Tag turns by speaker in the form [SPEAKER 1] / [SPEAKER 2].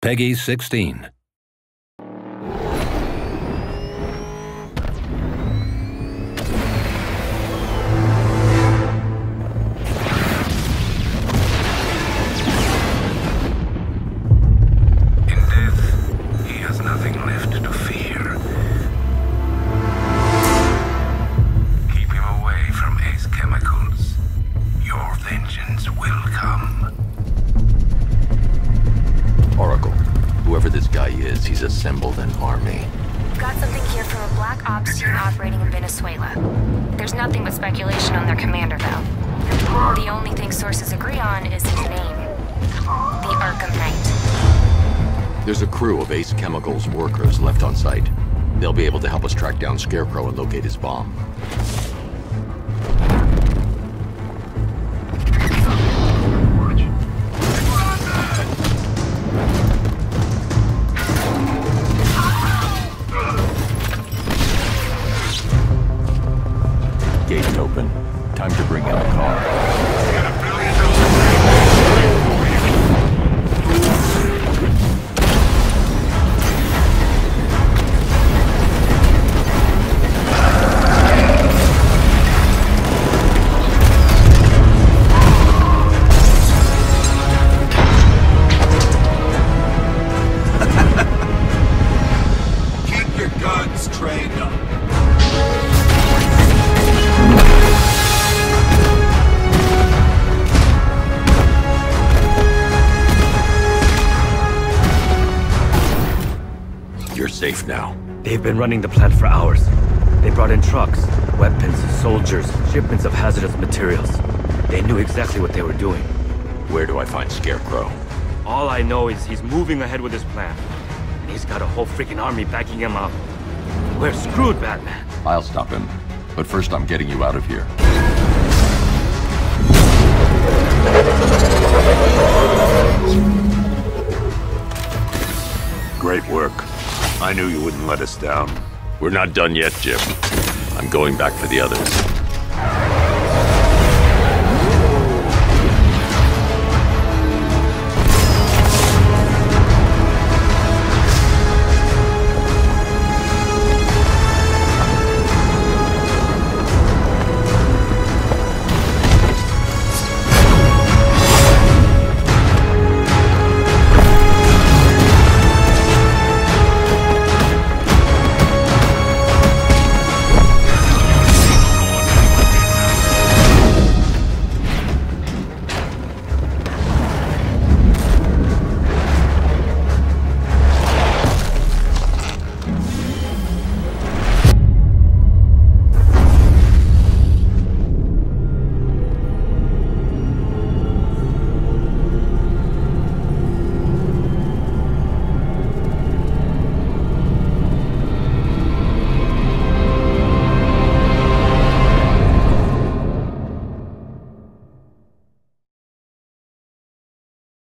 [SPEAKER 1] Peggy 16.
[SPEAKER 2] Whoever this guy is, he's assembled an army.
[SPEAKER 3] Got something here from a black ops team operating in Venezuela. There's nothing but speculation on their commander, though. The only thing sources agree on is his name. The Arkham Knight.
[SPEAKER 2] There's a crew of Ace Chemicals workers left on site. They'll be able to help us track down Scarecrow and locate his bomb. You're safe now.
[SPEAKER 4] They've been running the plant for hours. They brought in trucks, weapons, soldiers, shipments of hazardous materials. They knew exactly what they were doing.
[SPEAKER 2] Where do I find Scarecrow?
[SPEAKER 4] All I know is he's moving ahead with his plan. And he's got a whole freaking army backing him up. We're screwed, Batman.
[SPEAKER 2] I'll stop him. But first, I'm getting you out of here.
[SPEAKER 5] Great work. I knew you wouldn't let us down.
[SPEAKER 2] We're not done yet, Jim. I'm going back for the others.